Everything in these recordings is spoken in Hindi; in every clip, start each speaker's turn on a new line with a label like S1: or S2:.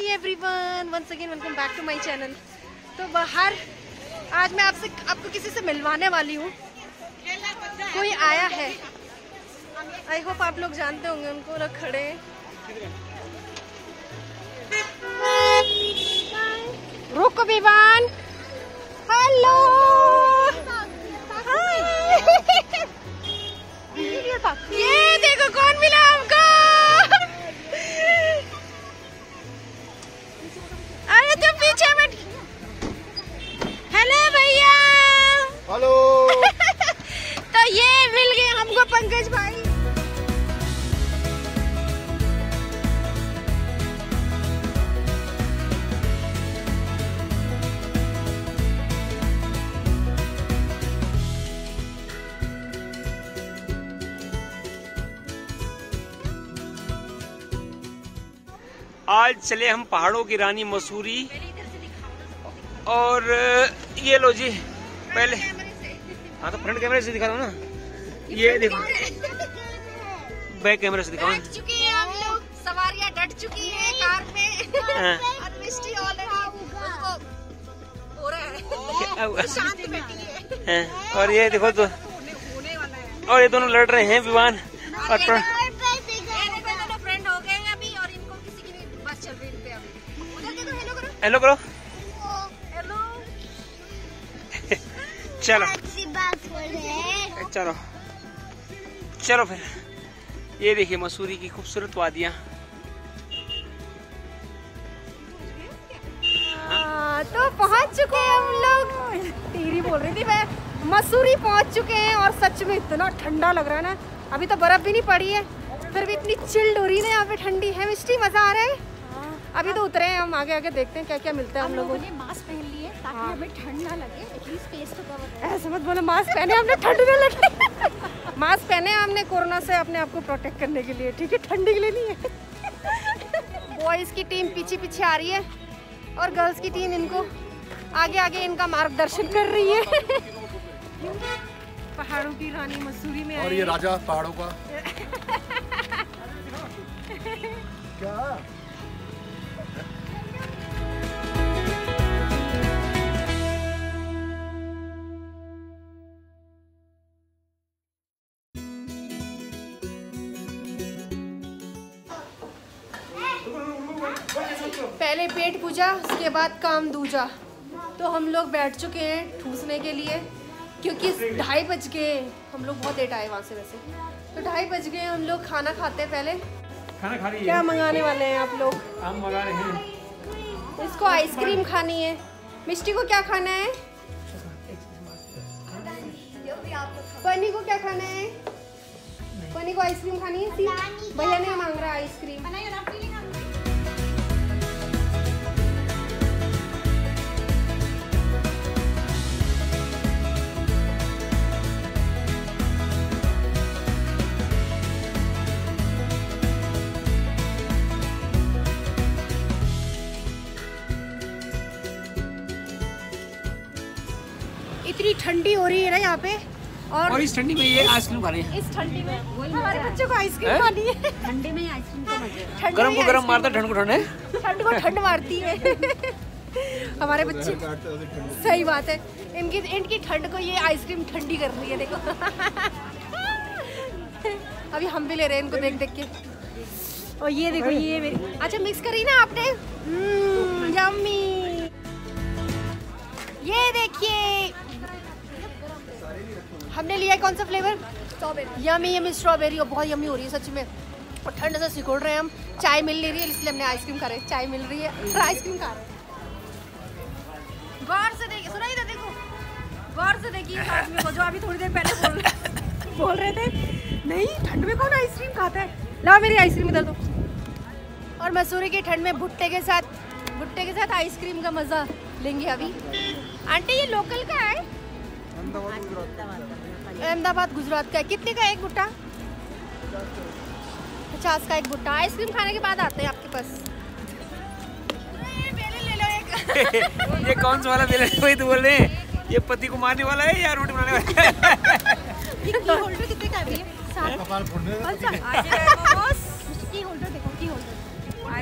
S1: Hi everyone once again welcome back to my channel तो बाहर आज मैं आपसे आपको किसी से मिलवाने वाली हूँ। कोई आया है? आई होप आप लोग जानते होंगे उनको लोग खड़े रुक विवान मिल गए हमको पंकज भाई।
S2: आज चले हम पहाड़ों की रानी मसूरी। और ये लो जी पहले। हाँ तो फ्रंट कैमरे से दिखा दो ना। ये देखो। बैक कैमरे से दिखाओ।
S1: चुके हैं हम लोग। सवारियाँ डट चुकी हैं कार में।
S2: हाँ।
S1: और मिस्टी ऑलरेडी उसको हो रहा है? शांत बैठी है।
S2: हैं, और ये देखो तो और ये दोनों लड़ रहे हैं विमान और
S1: फ्रेंड हो गए। हैं अभी और इनको किसी की भी बस चल रही है पे अभी। उधर देखो हेलो करो।
S2: हेलो करो।
S1: हेलो
S2: चलो। चलो। चलो फिर। ये देखिए मसूरी की खूबसूरत वादियाँ।
S1: हाँ, तो पहुँच चुके हैं हम लोग। टीरी बोल रही थी मैं मसूरी पहुँच चुके हैं और सच में इतना ठंडा लग रहा है ना अभी तो बर्फ़ भी नहीं पड़ी है। फिर भी इतनी चिल्ड हो रही है यहाँ पे ठंडी है मिस्टी मज़ा आ रहा है। अभी तो उतरे हैं हम आगे आगे देखते हैं क्या क्या मिलता है हम लोगों
S3: ने मास्क पहन लिए ताकि
S1: हाँ।
S3: हमें ठंड ना लगे एटलीस्ट फेस तो कवर
S1: ऐसे मत बोलो मास्क पहने हमने ठंड न लगे। मास्क पहने हैं हमने कोरोना से अपने आप को प्रोटेक्ट करने के लिए ठीक है? ठंडी के लिए नहीं है। बॉयज़ की टीम पीछे पीछे आ रही है और गर्ल्स की टीम इनको आगे आगे इनका मार्गदर्शन कर रही है। पहाड़ों की रानी मसूरी में
S4: और ये राजा पहाड़ों का। क्या?
S1: पहले पेट पूजा उसके बाद काम दूजा। तो हम लोग बैठ चुके हैं ठूसने के लिए क्योंकि ढाई बज गए हम लोग बहुत लेट आए वहाँ से वैसे। तो ढाई बज गए हम लोग खाना खाते हैं पहले।
S2: खाना खा रही
S1: क्या मंगाने वाले हैं आप लोग?
S2: हम मंगा रहे हैं।
S1: इसको आइसक्रीम खानी है। मिष्टी को क्या खाना है? पनी को क्या खाना है? पनी को आइसक्रीम खानी है? भैया ने मांग रहा है? आइसक्रीम। इतनी ठंडी हो रही है ना यहाँ पे और
S2: और इस ठंडी में ये आइसक्रीम खा रहे हैं।
S1: इस ठंडी में हमारे बच्चों को आइसक्रीम खानी है।
S3: ठंडे में आइसक्रीम का मज़ा है।
S2: को गरम मारता ठंड को ठंड है?
S1: ठंड को ठंड मारती है। हमारे बच्चे सही बात है। इनकी इनकी ठंड को ये आइसक्रीम ठंडी कर रही है देखो। अभी हम भी ले रहे हैं इनको देख देख के। और ये देखो ये मेरी अच्छा मिक्स करी ना आपने? यम्मी। ये देखिए हमने लिया है कौन सा flavour strawberry yummy yummy strawberry और बहुत यमी हो रही है सच में। और ठंड से सिकुड़ रहे हैं हम। चाय मिल नहीं रही है इसलिए हमने आइसक्रीम खा रहे हैं। चाय मिल रही है। और आइसक्रीम खा रहे हैं। गौर से देखिए सुनाई दे देखो। गौर से देखिए आदमी को जो अभी थोड़ी देर पहले बोल रहे बोल रहे थे नहीं ठंड में कौन आइसक्रीम खाता है? लाओ मेरी आइसक्रीम इधर दो। और मसूरी की ठंड में भुट्टे के साथ भुट्टे के साथ आइसक्रीम का मज़ा लेंगे अभी। आंटी ये लोकल का है? अहमदाबाद गुजरात का है। कितने का है एक भुट्टा पचास का एक भुट्टा आइसक्रीम खाने के बाद आते हैं आपके पास। अरे, मेरे ले लो एक
S2: ये कौन सा वाला बेलन है? वही तो बोल रहे हैं। ये पति को मारने वाला है या रोटी बनाने वाला है?
S3: होल्डर कितने का है? सात।
S4: कपाल फोड़ने।
S3: कौन सा? की होल्डर देखो की होल्डर।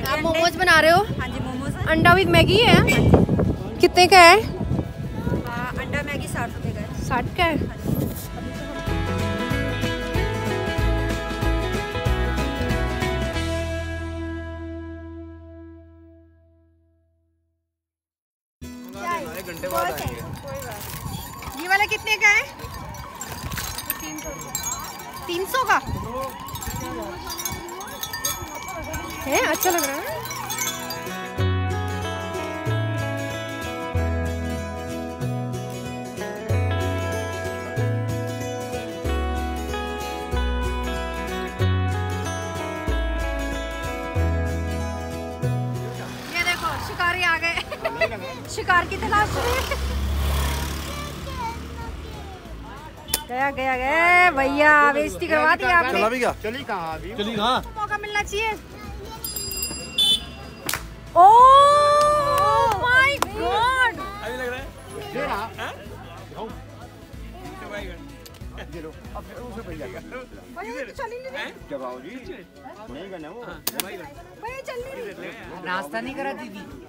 S1: आप मोमोज बना रहे हो?
S3: हाँ जी मोमो
S1: अंडा विद मैगी है? कितने का है?
S3: हाँ, अंडा मैगी साठ रुपए का है।
S1: साठ का है।
S2: घंटे बाद आएँगे।
S1: ये वाला कितने का है? तीन सौ का। है अच्छा लग रहा है। शिकार की तलाश में। गया गया गया। भैया बेइज्जती करवा दी आपने।
S4: चला भी क्या चली कहाँ अभी? चली कहाँ?
S1: मौका मिलना चाहिए। Oh my god.
S2: अभी लग रहा है।
S4: ये रहा। ये लो। अब उसे भैया
S1: चल ही नहीं रही।
S4: जब आओ जी नहीं करना वो।
S1: भैया चल नहीं
S5: नाश्ता नहीं करा दीदी।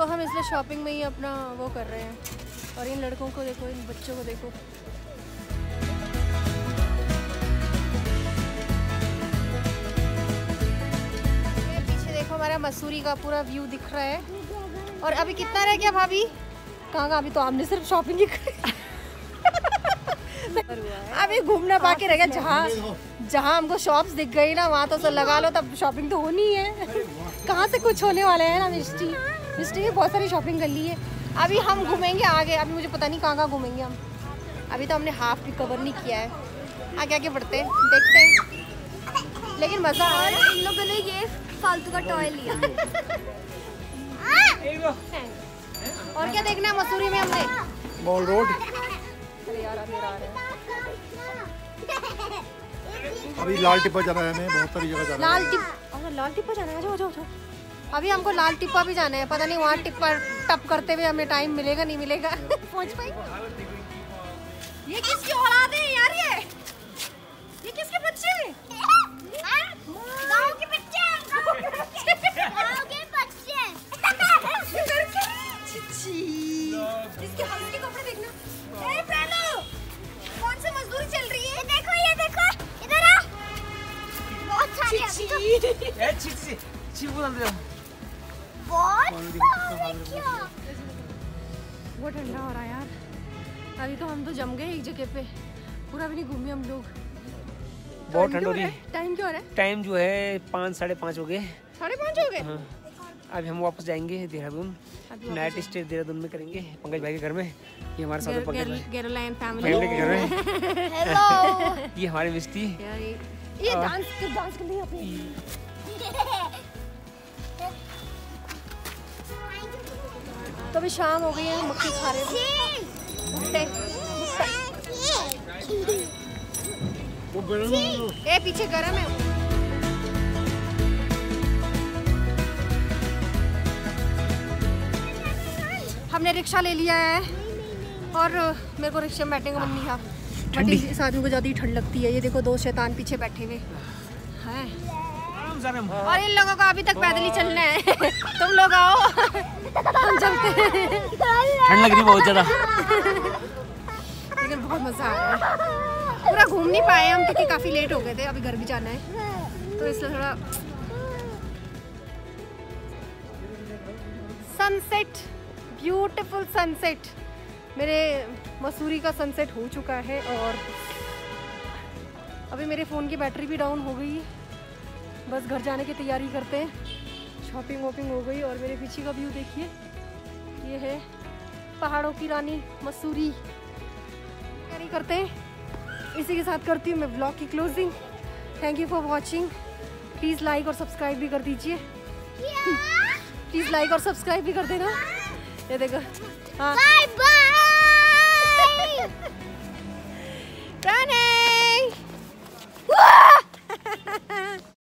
S1: तो हम इसलिए शॉपिंग में ही अपना वो कर रहे हैं। और इन लड़कों को देखो, इन बच्चों को देखो। पीछे देखो हमारा मसूरी का पूरा व्यू दिख रहा है। और अभी कितना रह गया भाभी? कहाँ कहाँ? अभी तो हमने सिर्फ़ शॉपिंग ही करी। अभी घूमना बाकी रह गया। जहाँ जहाँ हमको शॉप्स दिख गई ना, वहाँ तो सब लगा लो, तब शॉपिंग तो होनी है कहाँ से कुछ होने वाला है ना मिस्टी मिस्टी ने बहुत सारी शॉपिंग कर ली है। अभी हम घूमेंगे आगे। अभी मुझे पता नहीं कहाँ कहाँ घूमेंगे हम। अभी तो हमने हाफ़ भी कवर नहीं किया है। आगे आगे बढ़ते हैं। देखते हैं। लेकिन मज़ा आ रहा है
S3: इन लोगों ने ये फालतू का टॉय लिया।
S1: और क्या देखना है मसूरी में हमने?
S4: मॉल रोड
S1: अभी आ रहे हैं।
S4: अभी लाल टिप्पा जाना है हमें। बहुत सारी जगह जाना
S1: लाल टिप लाल टिप्पा जाना है जाओ जाओ जाओ। अभी हमको लाल टिप्पा भी जाना है, पता नहीं वहाँ टिप्पा टप करते हुए हमें टाइम मिलेगा, नहीं मिलेगा। पहुँच पाई ये किसकी औलाद है यार ये? ये किसके बच्चे? गाँव वो ठंडा हो रहा है यार। अभी तो हम तो जम गए एक जगह पे। पूरा भी नहीं घूमे हम लोग।
S2: बहुत ठंड हो रही है?
S1: टाइम क्या हो रहा है?
S2: टाइम जो है पाँच साढ़े पाँच हो गए।
S1: साढ़े पाँच हो गए?
S2: हाँ। अभी हम वापस जाएँगे देहरादून। नाइट स्टे देहरादून में करेंगे। पंकज भाई के घर में। ये हमारे साथ
S1: फैमिली
S2: के घर में। ये हमारी
S1: यार ये डांस डांस कर अपनी तो अभी शाम हो गई है मक्खी खा रहे थे भुट्टे। ए पीछे गरम है। हमने रिक्शा ले लिया है और मेरे को रिक्शे में बैठने का मन नहीं था। बट इस आदमी को ज़्यादा ही ठंड लगती है। ये देखो दो शैतान पीछे बैठे हुए। हैं। और इन लोगों को अभी तक पैदल ही चलना है। तुम लोग आओ। हम चलते हैं
S2: ठंड लग रही बहुत ज़्यादा।
S1: लेकिन बहुत मज़ा आ रहा है पूरा घूम नहीं पाए हम क्योंकि काफ़ी लेट हो गए थे अभी घर भी जाना है। तो इसलिए थोड़ा सनसेट ब्यूटीफुल सनसेट मेरे मसूरी का सनसेट हो चुका है और अभी मेरे फ़ोन की बैटरी भी डाउन हो गई। बस घर जाने की तैयारी करते हैं। शॉपिंग वॉपिंग हो गई और मेरे पीछे का व्यू देखिए। ये है पहाड़ों की रानी मसूरी। क्या नहीं करते? इसी के साथ करती हूँ मैं ब्लॉग की closing thank you for watching please like और सब्सक्राइब भी कर दीजिए। प्लीज़ लाइक और सब्सक्राइब भी कर देना। ये देखो। हाँ।
S3: Running!